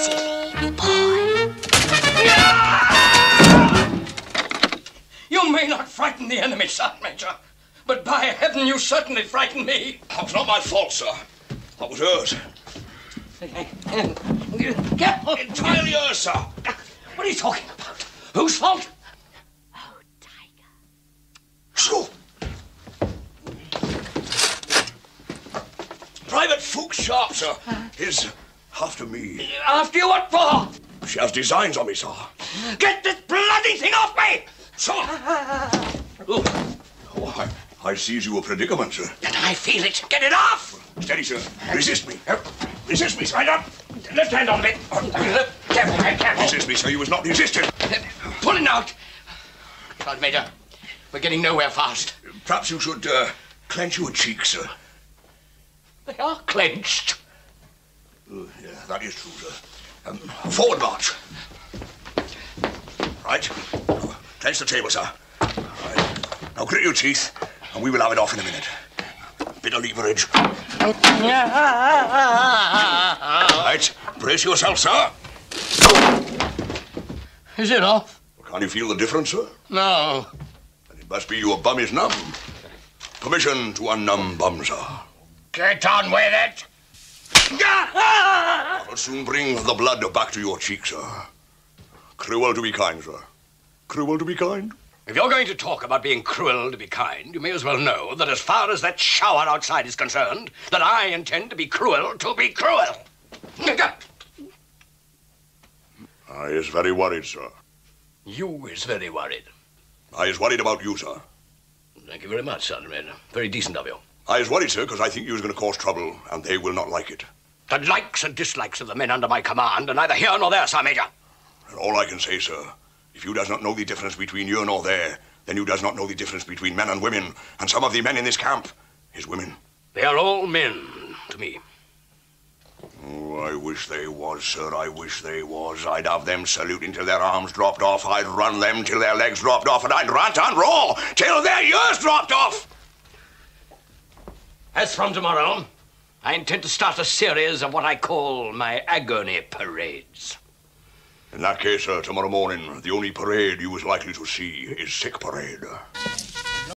Silly boy. You may not frighten the enemy, Sergeant Major, but by heaven, you certainly frighten me. That was not my fault, sir. That was hers. Get Entirely hers, sir. What are you talking about? Whose fault? Oh, Tiger. So. Private Ffoukes-Sharpe, sir, is after me. After you what for? She has designs on me, sir. Get this bloody thing off me! Sir! Oh, oh I, I seize you a predicament, sir. And I feel it. Get it off! Steady, sir. Resist me. Resist me, sir. Right up. Left hand on me. Careful, man, careful. Resist me, sir. You was not resisted. Pull it out. Sergeant Major, we're getting nowhere fast. Perhaps you should uh, clench your cheeks, sir. They are clenched. Oh, yeah, that is true, sir. Um, forward march. Right. Now, Clench the table, sir. Right. Now grit your teeth, and we will have it off in a minute. Bit of leverage. Right. Brace yourself, sir. Is it off? can't you feel the difference, sir? No. Then it must be your bum is numb. Permission to unnumb bum, sir. Get on with it. I'll soon bring the blood back to your cheek, sir. Cruel to be kind, sir. Cruel to be kind? If you're going to talk about being cruel to be kind, you may as well know that as far as that shower outside is concerned, that I intend to be cruel to be cruel. I is very worried, sir. You is very worried. I is worried about you, sir. Thank you very much, Sergeant Major. Very decent of you. I is worried, sir, because I think you is going to cause trouble, and they will not like it. The likes and dislikes of the men under my command are neither here nor there, Sir Major. And all I can say, sir, if you does not know the difference between you nor there, then you does not know the difference between men and women, and some of the men in this camp is women. They are all men to me. Oh, I wish they was, sir. I wish they was. I'd have them saluting till their arms dropped off. I'd run them till their legs dropped off, and I'd rant and roar till their ears dropped off. As from tomorrow, I intend to start a series of what I call my agony parades. In that case, sir, tomorrow morning, the only parade you is likely to see is sick parade.